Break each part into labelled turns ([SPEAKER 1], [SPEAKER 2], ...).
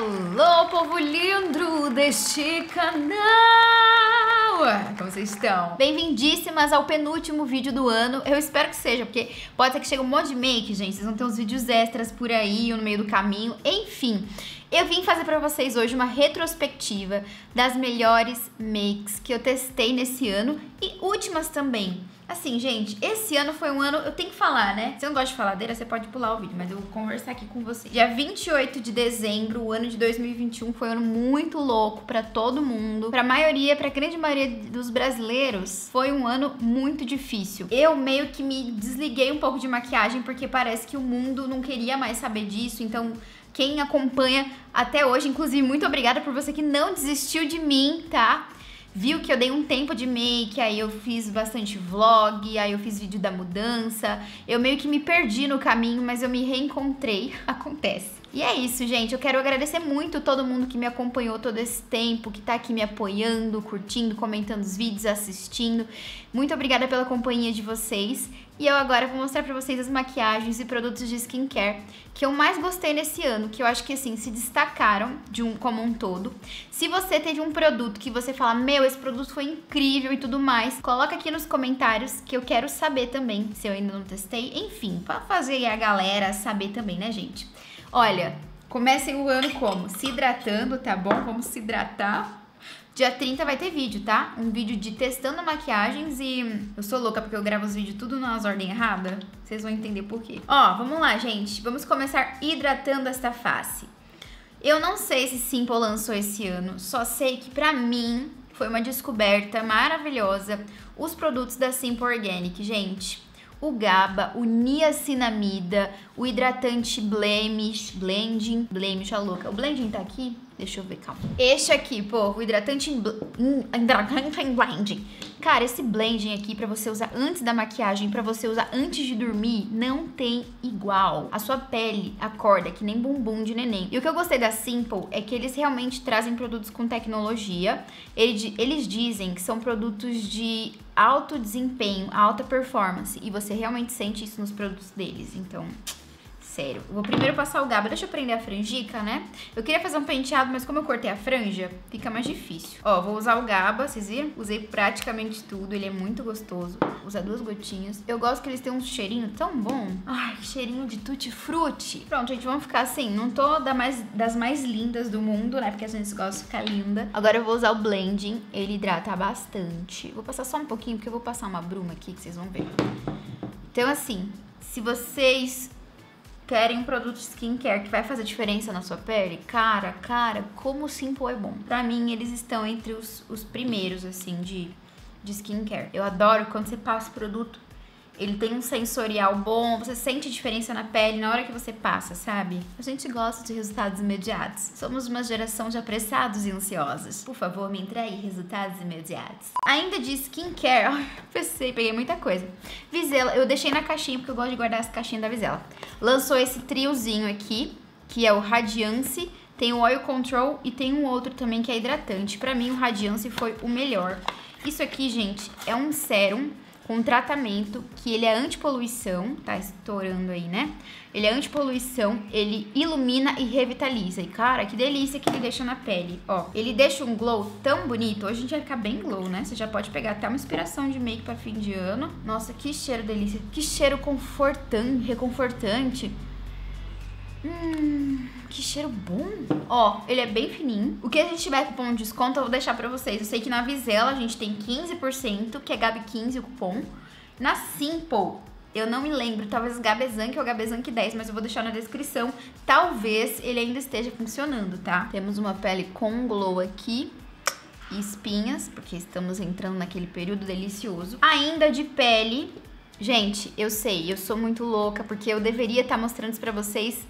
[SPEAKER 1] Hello, povo lindo deste canal! Como vocês estão? Bem-vindíssimas ao penúltimo vídeo do ano. Eu espero que seja, porque pode ser que chegue um monte de make, gente. Vocês vão ter uns vídeos extras por aí, no meio do caminho. Enfim, eu vim fazer pra vocês hoje uma retrospectiva das melhores makes que eu testei nesse ano e últimas também. Assim, gente, esse ano foi um ano, eu tenho que falar, né? Se eu não gosta de faladeira, você pode pular o vídeo, mas eu vou conversar aqui com você. Dia 28 de dezembro, o ano de 2021 foi um ano muito louco para todo mundo. Pra maioria, pra grande maioria dos brasileiros, foi um ano muito difícil. Eu meio que me desliguei um pouco de maquiagem porque parece que o mundo não queria mais saber disso, então quem acompanha até hoje, inclusive muito obrigada por você que não desistiu de mim, tá? Viu que eu dei um tempo de make, aí eu fiz bastante vlog, aí eu fiz vídeo da mudança. Eu meio que me perdi no caminho, mas eu me reencontrei. Acontece. E é isso, gente. Eu quero agradecer muito todo mundo que me acompanhou todo esse tempo, que tá aqui me apoiando, curtindo, comentando os vídeos, assistindo. Muito obrigada pela companhia de vocês. E eu agora vou mostrar pra vocês as maquiagens e produtos de skincare que eu mais gostei nesse ano, que eu acho que assim se destacaram de um como um todo. Se você teve um produto que você fala, meu, esse produto foi incrível e tudo mais, coloca aqui nos comentários que eu quero saber também, se eu ainda não testei. Enfim, pra fazer a galera saber também, né, gente? Olha, comecem o ano como? Se hidratando, tá bom? Vamos se hidratar. Dia 30 vai ter vídeo, tá? Um vídeo de testando maquiagens e eu sou louca porque eu gravo os vídeos tudo nas ordem errada. Vocês vão entender por quê. Ó, vamos lá, gente. Vamos começar hidratando esta face. Eu não sei se Simple lançou esse ano, só sei que pra mim foi uma descoberta maravilhosa os produtos da Simple Organic, gente o GABA, o niacinamida, o hidratante Blemish, Blending, Blemish a louca. O Blending tá aqui? Deixa eu ver, calma. Este aqui, pô, o hidratante em, hidratante em blending. Cara, esse blending aqui para você usar antes da maquiagem, para você usar antes de dormir, não tem igual. A sua pele acorda que nem bumbum de neném. E o que eu gostei da Simple é que eles realmente trazem produtos com tecnologia. Eles dizem que são produtos de alto desempenho, alta performance. E você realmente sente isso nos produtos deles. Então, sério. Vou primeiro passar o GABA. Deixa eu prender a franjica, né? Eu queria fazer um penteado, mas como eu cortei a franja, fica mais difícil. Ó, vou usar o GABA, vocês viram? Usei praticamente tudo, ele é muito gostoso. Usa duas gotinhas. Eu gosto que eles têm um cheirinho tão bom. Ai, cheirinho de tutti-frutti. Pronto, gente, vamos ficar assim. Não tô da mais, das mais lindas do mundo, né? Porque a gente gosta de ficar linda. Agora eu vou usar o blending. Ele hidrata bastante. Vou passar só um pouquinho, porque eu vou passar uma bruma aqui que vocês vão ver. Então, assim, se vocês querem um produto skincare que vai fazer diferença na sua pele, cara, cara, como o Simple é bom. Pra mim, eles estão entre os, os primeiros, assim, de, de skincare. Eu adoro quando você passa o produto ele tem um sensorial bom, você sente diferença na pele na hora que você passa, sabe? A gente gosta de resultados imediatos. Somos uma geração de apressados e ansiosos. Por favor, me entregue resultados imediatos. Ainda de skincare, pensei, peguei muita coisa. Visela, eu deixei na caixinha porque eu gosto de guardar as caixinhas da Visela. Lançou esse triozinho aqui, que é o Radiance, tem o Oil Control e tem um outro também que é hidratante. Pra mim, o Radiance foi o melhor. Isso aqui, gente, é um sérum com tratamento que ele é antipoluição, tá estourando aí, né? Ele é antipoluição, ele ilumina e revitaliza. E cara, que delícia que ele deixa na pele. Ó, ele deixa um glow tão bonito. Hoje a gente vai ficar bem glow, né? Você já pode pegar até uma inspiração de make para fim de ano. Nossa, que cheiro delícia. Que cheiro confortante, reconfortante. Hum, que cheiro bom. Ó, ele é bem fininho. O que a gente tiver cupom de desconto, eu vou deixar pra vocês. Eu sei que na Visela a gente tem 15%, que é Gabi15 o cupom. Na Simple, eu não me lembro, talvez Gabezank ou Gabezank 10, mas eu vou deixar na descrição. Talvez ele ainda esteja funcionando, tá? Temos uma pele com glow aqui e espinhas, porque estamos entrando naquele período delicioso. Ainda de pele, gente, eu sei, eu sou muito louca, porque eu deveria estar tá mostrando isso pra vocês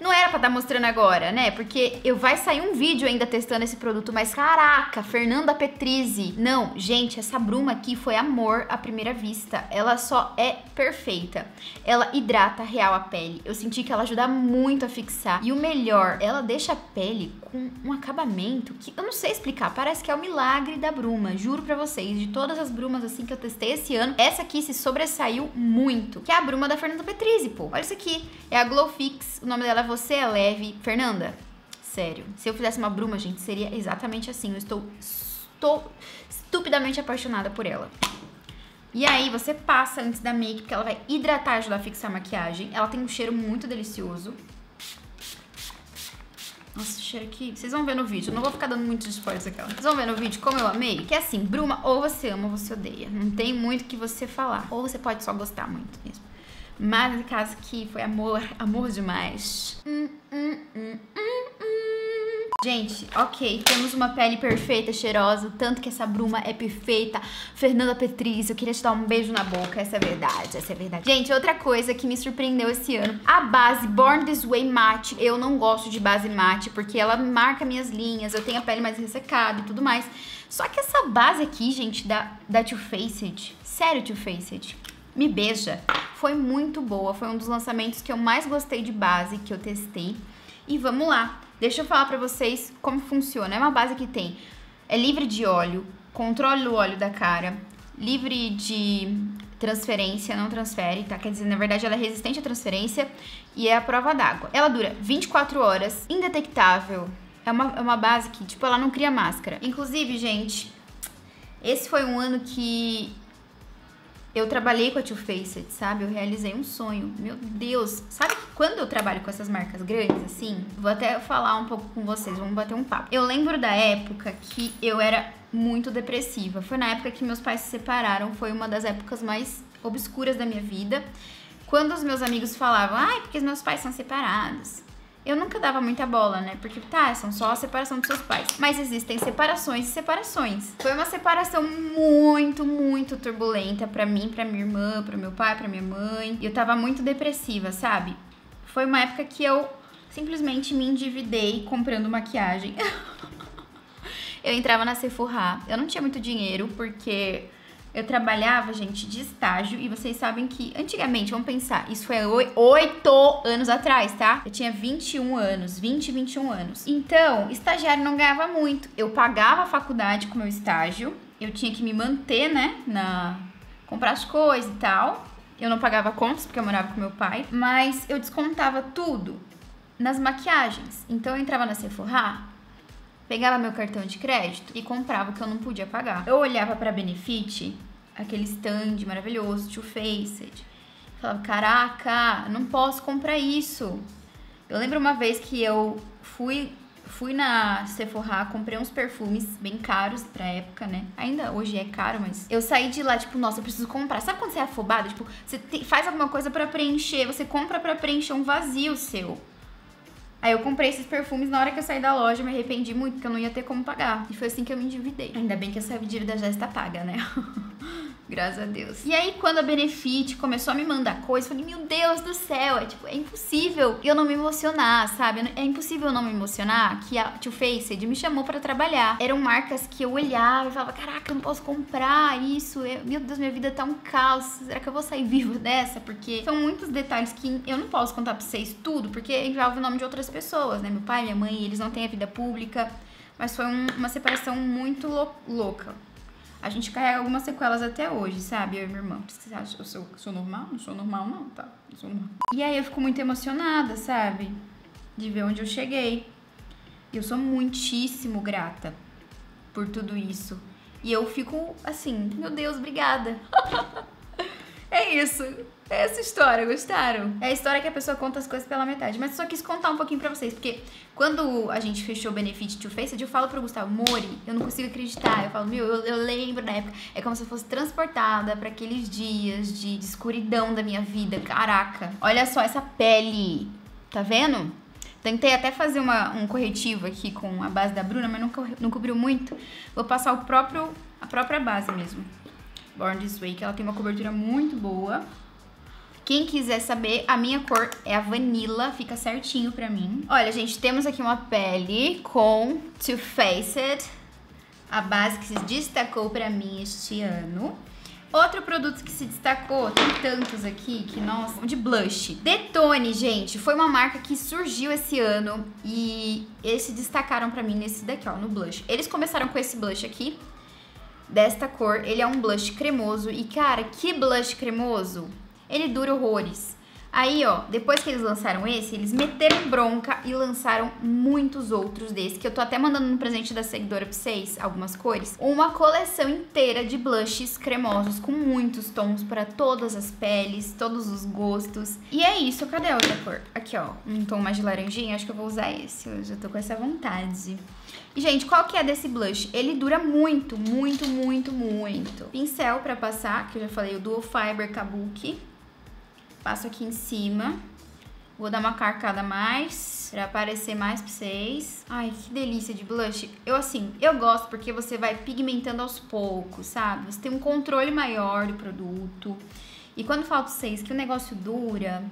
[SPEAKER 1] não era pra estar tá mostrando agora, né? Porque eu vai sair um vídeo ainda testando esse produto, mas caraca, Fernanda Petrizzi. Não, gente, essa bruma aqui foi amor à primeira vista. Ela só é perfeita. Ela hidrata real a pele. Eu senti que ela ajuda muito a fixar. E o melhor, ela deixa a pele com um acabamento que eu não sei explicar. Parece que é o milagre da bruma. Juro pra vocês, de todas as brumas assim que eu testei esse ano, essa aqui se sobressaiu muito. Que é a bruma da Fernanda Petrizzi, pô. Olha isso aqui. É a Glow Fix. O nome dela Você é Leve. Fernanda, Sério. Se eu fizesse uma bruma, gente, seria exatamente assim. Eu estou, estou estupidamente apaixonada por ela. E aí você passa antes da make, porque ela vai hidratar e ajudar a fixar a maquiagem. Ela tem um cheiro muito delicioso. Nossa, esse cheiro aqui. Vocês vão ver no vídeo. não vou ficar dando muitos spoilers aqui. Vocês vão ver no vídeo como eu amei. Que é assim, Bruma, ou você ama ou você odeia. Não tem muito que você falar. Ou você pode só gostar muito mesmo. Mas no caso aqui foi amor, amor demais. Hum, hum, hum. Gente, ok, temos uma pele perfeita, cheirosa, tanto que essa bruma é perfeita. Fernanda Petris, eu queria te dar um beijo na boca, essa é verdade, essa é verdade. Gente, outra coisa que me surpreendeu esse ano, a base Born This Way Matte. Eu não gosto de base mate, porque ela marca minhas linhas, eu tenho a pele mais ressecada e tudo mais. Só que essa base aqui, gente, da, da Too Faced, sério Too Faced, me Beija foi muito boa. Foi um dos lançamentos que eu mais gostei de base que eu testei. E vamos lá. Deixa eu falar pra vocês como funciona. É uma base que tem é livre de óleo, controle o óleo da cara, livre de transferência, não transfere, tá? Quer dizer, na verdade ela é resistente à transferência e é a prova d'água. Ela dura 24 horas, indetectável. É uma, é uma base que, tipo, ela não cria máscara. Inclusive, gente, esse foi um ano que eu trabalhei com a Too Faced, sabe? Eu realizei um sonho. Meu Deus! Sabe quando eu trabalho com essas marcas grandes, assim? Vou até falar um pouco com vocês, vamos bater um papo. Eu lembro da época que eu era muito depressiva. Foi na época que meus pais se separaram, foi uma das épocas mais obscuras da minha vida. Quando os meus amigos falavam, ai, porque os meus pais são separados eu nunca dava muita bola, né? Porque, tá, são só a separação dos seus pais. Mas existem separações e separações. Foi uma separação muito, muito turbulenta para mim, para minha irmã, para meu pai, para minha mãe. Eu tava muito depressiva, sabe? Foi uma época que eu simplesmente me endividei comprando maquiagem. eu entrava na Sephora. Eu não tinha muito dinheiro porque eu trabalhava, gente, de estágio e vocês sabem que antigamente, vamos pensar, isso foi oito anos atrás, tá? Eu tinha 21 anos, 20, 21 anos. Então, estagiário não ganhava muito. Eu pagava a faculdade com meu estágio, eu tinha que me manter, né, na comprar as coisas e tal. Eu não pagava contas porque eu morava com meu pai, mas eu descontava tudo nas maquiagens. Então eu entrava na Sephora, pegava meu cartão de crédito e comprava o que eu não podia pagar. Eu olhava para Benefit, aquele stand maravilhoso, Too Faced, falava: "Caraca, não posso comprar isso". Eu lembro uma vez que eu fui fui na Sephora, comprei uns perfumes bem caros pra época, né? Ainda hoje é caro, mas eu saí de lá, tipo, nossa, eu preciso comprar. Sabe quando você é afobado? Tipo, você faz alguma coisa para preencher, você compra para preencher um vazio seu. Aí eu comprei esses perfumes, na hora que eu saí da loja, me arrependi muito, porque eu não ia ter como pagar. E foi assim que eu me endividei. Ainda bem que essa dívida já está paga, né? Graças a Deus. E aí, quando a Benefit começou a me mandar coisa, eu falei, meu Deus do céu, é tipo, é impossível eu não me emocionar, sabe? É impossível eu não me emocionar que a Too Faced me chamou para trabalhar. Eram marcas que eu olhava e falava, caraca, eu não posso comprar isso. Eu, meu Deus, minha vida tá um caos. Será que eu vou sair vivo dessa? Porque são muitos detalhes que eu não posso contar pra vocês tudo, porque envolve o nome de outras pessoas, né? Meu pai, minha mãe, eles não têm a vida pública. Mas foi um, uma separação muito louca a gente carrega algumas sequelas até hoje, sabe? Eu e minha irmã. Você acha que eu sou, sou normal? Não sou normal, não, tá? Não sou normal. E aí eu fico muito emocionada, sabe? De ver onde eu cheguei. E eu sou muitíssimo grata por tudo isso. E eu fico assim, meu Deus, obrigada. é isso. É essa história, gostaram? É a história que a pessoa conta as coisas pela metade. Mas só quis contar um pouquinho pra vocês, porque quando a gente fechou o Benefit to Face, eu falo pro Gustavo, Mori, eu não consigo acreditar. Eu falo, meu, eu, eu lembro da época. É como se eu fosse transportada para aqueles dias de, de escuridão da minha vida. Caraca. Olha só essa pele. Tá vendo? Tentei até fazer uma, um corretivo aqui com a base da Bruna, mas não, não cobriu muito. Vou passar o próprio, a própria base mesmo. Born This Way, que ela tem uma cobertura muito boa. Quem quiser saber, a minha cor é a vanilla, fica certinho pra mim. Olha, gente, temos aqui uma pele com Too Faced, a base que se destacou pra mim este ano. Outro produto que se destacou, tem tantos aqui que, nossa, de blush. Detone, gente, foi uma marca que surgiu esse ano e eles se destacaram pra mim nesse daqui, ó, no blush. Eles começaram com esse blush aqui, desta cor. Ele é um blush cremoso e, cara, que blush cremoso! Ele dura horrores. Aí, ó, depois que eles lançaram esse, eles meteram bronca e lançaram muitos outros desses, que eu tô até mandando no presente da seguidora pra vocês, algumas cores. Uma coleção inteira de blushes cremosos com muitos tons para todas as peles, todos os gostos. E é isso, cadê a outra cor? Aqui, ó, um tom mais de laranjinha, acho que eu vou usar esse, eu já tô com essa vontade. Gente, qual que é desse blush? Ele dura muito, muito, muito, muito. Pincel pra passar, que eu já falei, o Dual Fiber Kabuki. Passo aqui em cima. Vou dar uma carcada mais pra aparecer mais pra vocês. Ai, que delícia de blush. Eu, assim, eu gosto porque você vai pigmentando aos poucos, sabe? Você tem um controle maior do produto. E quando falo pra vocês que o negócio dura,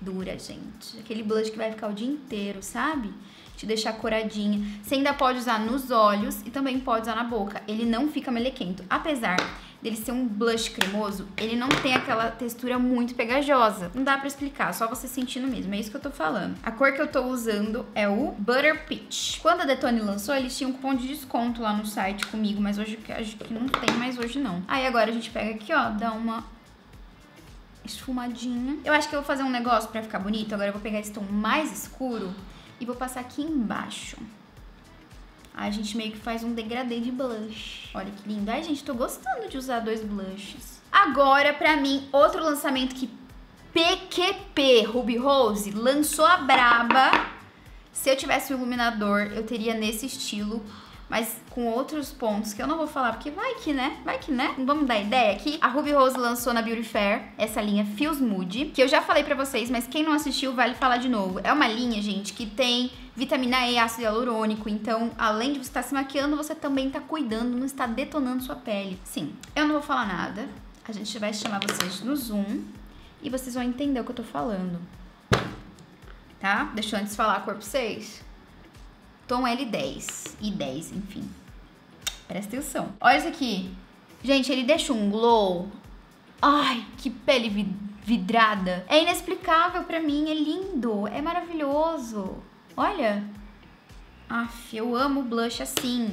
[SPEAKER 1] dura, gente. Aquele blush que vai ficar o dia inteiro, sabe? Te deixar coradinha. Você ainda pode usar nos olhos e também pode usar na boca. Ele não fica melequento. Apesar dele ser um blush cremoso, ele não tem aquela textura muito pegajosa. Não dá pra explicar, só você sentindo mesmo, é isso que eu tô falando. A cor que eu tô usando é o Butter Peach. Quando a Detone lançou, eles tinham um cupom de desconto lá no site comigo, mas hoje acho que não tem mais hoje não. Aí agora a gente pega aqui, ó, dá uma esfumadinha. Eu acho que eu vou fazer um negócio pra ficar bonito, agora eu vou pegar esse tom mais escuro e vou passar aqui embaixo. A gente meio que faz um degradê de blush. Olha que lindo. Ai, gente, tô gostando de usar dois blushes. Agora, pra mim, outro lançamento que PQP Ruby Rose lançou a braba. Se eu tivesse um iluminador, eu teria nesse estilo mas com outros pontos que eu não vou falar, porque vai que, né? Vai que, né? Vamos dar ideia aqui. A Ruby Rose lançou na Beauty Fair essa linha Feels Mood, que eu já falei pra vocês, mas quem não assistiu vale falar de novo. É uma linha, gente, que tem vitamina E, ácido hialurônico, então além de você estar tá se maquiando, você também está cuidando, não está detonando sua pele. Sim, eu não vou falar nada, a gente vai chamar vocês no Zoom e vocês vão entender o que eu tô falando. Tá? Deixa eu antes falar a cor pra vocês tom L10 e 10, enfim. Presta atenção. Olha isso aqui. Gente, ele deixa um glow. Ai, que pele vidrada. É inexplicável pra mim, é lindo, é maravilhoso. Olha. Aff, eu amo blush assim.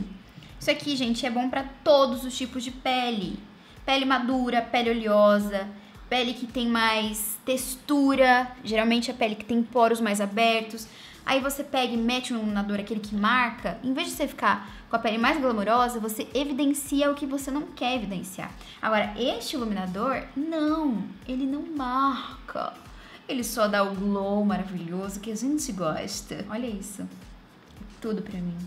[SPEAKER 1] Isso aqui, gente, é bom pra todos os tipos de pele. Pele madura, pele oleosa, pele que tem mais textura, geralmente a pele que tem poros mais abertos. Aí você pega e mete um iluminador, aquele que marca, em vez de você ficar com a pele mais glamourosa, você evidencia o que você não quer evidenciar. Agora, este iluminador, não, ele não marca. Ele só dá o glow maravilhoso que a gente gosta. Olha isso. Tudo pra mim.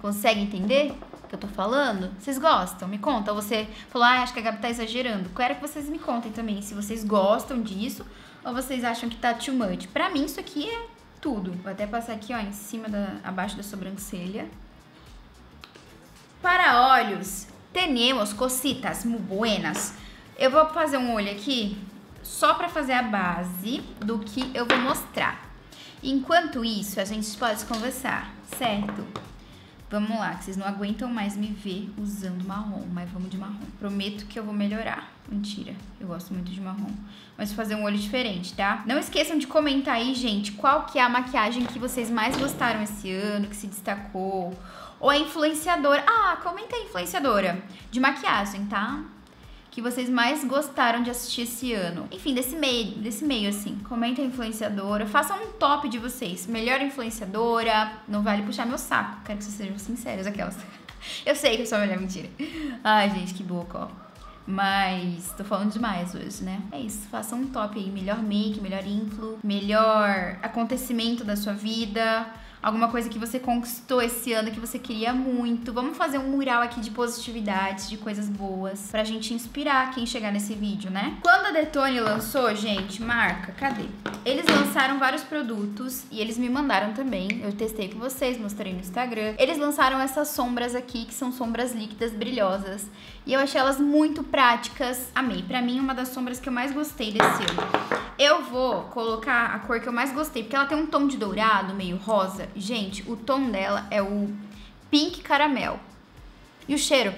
[SPEAKER 1] Consegue entender o que eu tô falando? Vocês gostam? Me conta. Você falou, ah, acho que a Gabi tá exagerando. Quero que vocês me contem também se vocês gostam disso ou vocês acham que tá too much. Pra mim, isso aqui é tudo. Vou até passar aqui, ó, em cima da, abaixo da sobrancelha. Para olhos, temos cositas muy buenas. Eu vou fazer um olho aqui só para fazer a base do que eu vou mostrar. Enquanto isso, a gente pode conversar, certo? Vamos lá, que vocês não aguentam mais me ver usando marrom, mas vamos de marrom. Prometo que eu vou melhorar. Mentira, eu gosto muito de marrom. Mas fazer um olho diferente, tá? Não esqueçam de comentar aí, gente, qual que é a maquiagem que vocês mais gostaram esse ano, que se destacou. Ou a influenciadora. Ah, comenta a influenciadora de maquiagem, tá? Que vocês mais gostaram de assistir esse ano. Enfim, desse meio, desse meio assim. Comenta a influenciadora, façam um top de vocês. Melhor influenciadora, não vale puxar meu saco. Quero que vocês sejam sinceros, aquelas. Eu sei que eu sou a melhor mentira. Ai, gente, que boca, ó. Mas tô falando demais hoje, né? É isso, façam um top aí. Melhor make, melhor influ, melhor acontecimento da sua vida alguma coisa que você conquistou esse ano que você queria muito. Vamos fazer um mural aqui de positividade, de coisas boas, pra gente inspirar quem chegar nesse vídeo, né? Quando a Detone lançou, gente, marca, cadê? Eles lançaram vários produtos e eles me mandaram também. Eu testei com vocês, mostrei no Instagram. Eles lançaram essas sombras aqui, que são sombras líquidas brilhosas. E eu achei elas muito práticas. Amei. Pra mim, uma das sombras que eu mais gostei desse ano. Eu vou colocar a cor que eu mais gostei, porque ela tem um tom de dourado, meio rosa. Gente, o tom dela é o pink caramel. E o cheiro?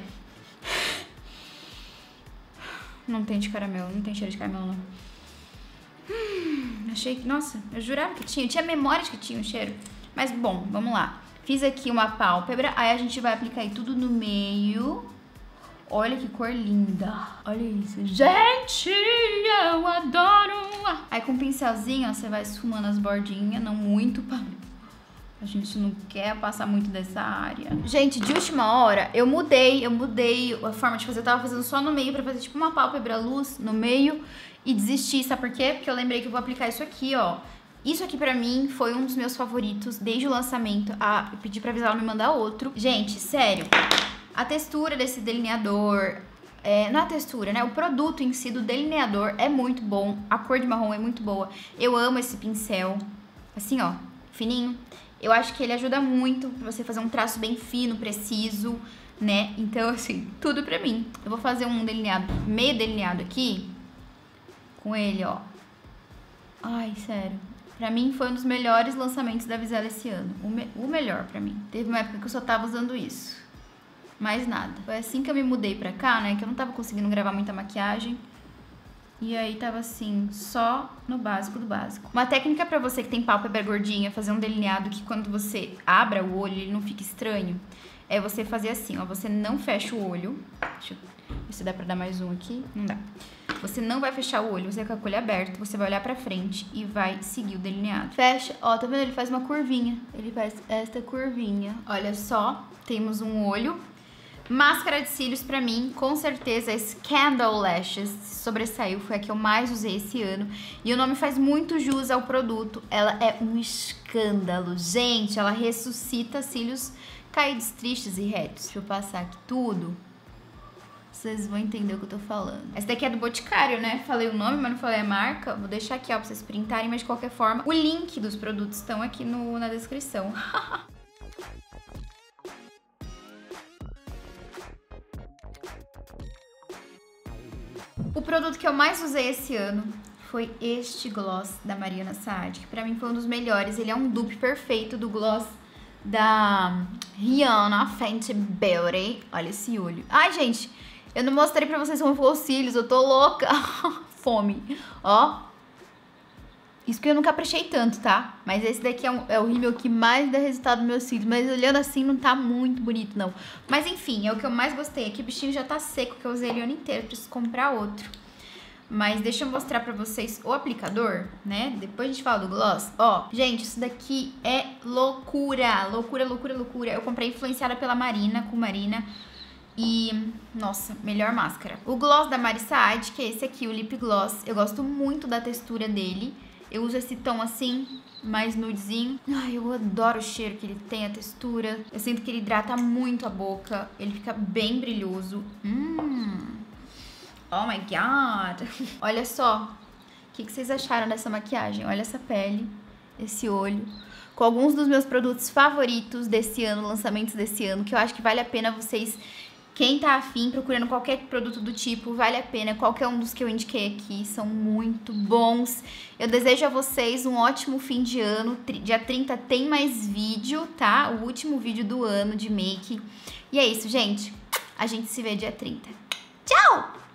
[SPEAKER 1] Não tem de caramelo, não tem cheiro de caramelo, não. Hum, achei que, nossa, eu jurava que tinha. Eu tinha memória de que tinha o cheiro. Mas bom, vamos lá. Fiz aqui uma pálpebra, aí a gente vai aplicar aí tudo no meio. Olha que cor linda. Olha isso. Gente, eu adoro Aí com o pincelzinho, ó, você vai esfumando as bordinhas, não muito, pra... A gente não quer passar muito dessa área. Gente, de última hora, eu mudei, eu mudei a forma de fazer. Eu tava fazendo só no meio pra fazer tipo uma pálpebra luz no meio e desisti. Sabe por quê? Porque eu lembrei que eu vou aplicar isso aqui, ó. Isso aqui pra mim foi um dos meus favoritos desde o lançamento. Ah, eu pedi pra avisar ela me mandar outro. Gente, sério, a textura desse delineador, é, não a textura, né? O produto em si do delineador é muito bom. A cor de marrom é muito boa. Eu amo esse pincel. Assim, ó, fininho. Eu acho que ele ajuda muito pra você fazer um traço bem fino, preciso, né? Então, assim, tudo pra mim. Eu vou fazer um delineado, meio delineado aqui, com ele, ó. Ai, sério. Pra mim foi um dos melhores lançamentos da Visela esse ano. O, me o melhor pra mim. Teve uma época que eu só tava usando isso. Mais nada. Foi assim que eu me mudei pra cá, né? Que eu não tava conseguindo gravar muita maquiagem. E aí tava assim, só no básico do básico. Uma técnica para você que tem pálpebra gordinha, fazer um delineado que quando você abra o olho ele não fica estranho, é você fazer assim, ó, você não fecha o olho. Deixa eu ver se dá pra dar mais um aqui. Não dá. Você não vai fechar o olho, você com a colher aberta, você vai olhar pra frente e vai seguir o delineado. Fecha, ó, tá vendo? Ele faz uma curvinha. Ele faz esta curvinha. Olha só, temos um olho Máscara de cílios pra mim, com certeza, Scandal Lashes sobressaiu, foi a que eu mais usei esse ano. E o nome faz muito jus ao produto, ela é um escândalo. Gente, ela ressuscita cílios caídos, tristes e retos. Deixa eu passar aqui tudo. Vocês vão entender o que eu tô falando. Essa daqui é do Boticário, né? Falei o nome, mas não falei a marca. Vou deixar aqui, ó, pra vocês printarem, mas de qualquer forma, o link dos produtos estão aqui no, na descrição. O produto que eu mais usei esse ano foi este gloss da Mariana Saad, que pra mim foi um dos melhores. Ele é um dupe perfeito do gloss da Rihanna Fenty Beauty. Olha esse olho. Ai, gente, eu não mostrei pra vocês como ficou os cílios, eu tô louca. Fome. Ó. Isso que eu nunca apreciei tanto, tá? Mas esse daqui é, um, é o rímel que mais dá resultado nos meus cílios. Mas olhando assim, não tá muito bonito, não. Mas enfim, é o que eu mais gostei. Aqui o bichinho já tá seco, que eu usei ele o ano inteiro. Preciso comprar outro. Mas deixa eu mostrar pra vocês o aplicador, né? Depois a gente fala do gloss. Ó, gente, isso daqui é loucura. Loucura, loucura, loucura. Eu comprei influenciada pela Marina, com Marina. E, nossa, melhor máscara. O gloss da Marisade, que é esse aqui, o Lip Gloss. Eu gosto muito da textura dele. Eu uso esse tom assim, mais nudezinho. Ai, eu adoro o cheiro que ele tem, a textura. Eu sinto que ele hidrata muito a boca. Ele fica bem brilhoso. Hum... Oh my god! Olha só, o que, que vocês acharam dessa maquiagem? Olha essa pele, esse olho. Com alguns dos meus produtos favoritos desse ano, lançamentos desse ano, que eu acho que vale a pena vocês quem tá afim, procurando qualquer produto do tipo, vale a pena. Qualquer um dos que eu indiquei aqui são muito bons. Eu desejo a vocês um ótimo fim de ano. Dia 30 tem mais vídeo, tá? O último vídeo do ano de make. E é isso, gente. A gente se vê dia 30. Tchau!